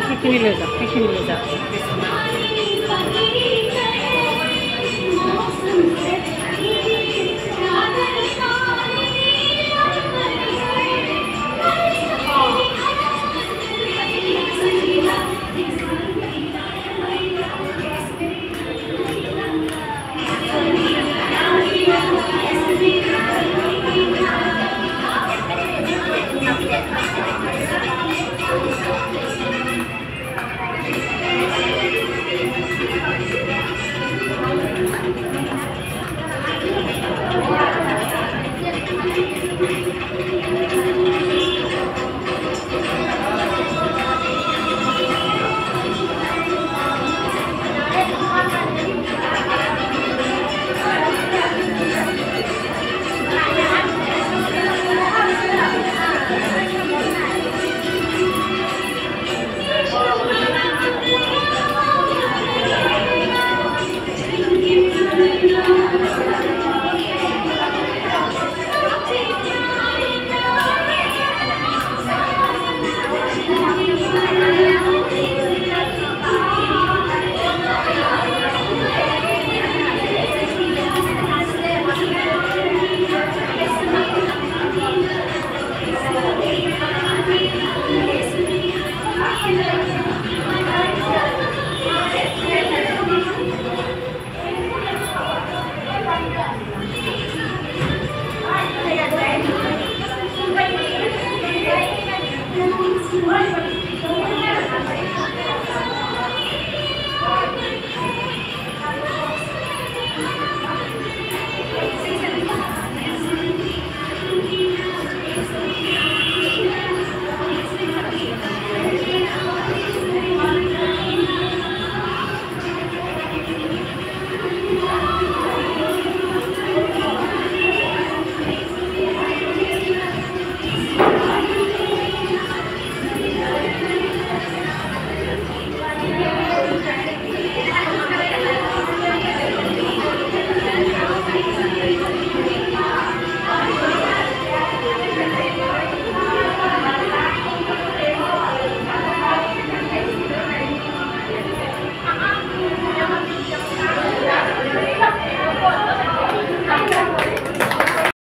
পিসি নিয়ে যা পিসি নিয়ে যা Yeah.